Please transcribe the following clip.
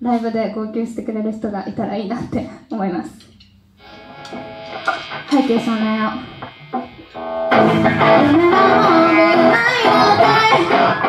ライブで号泣してくれる人がいたらいいなって思います。背景少年を夢の方ないので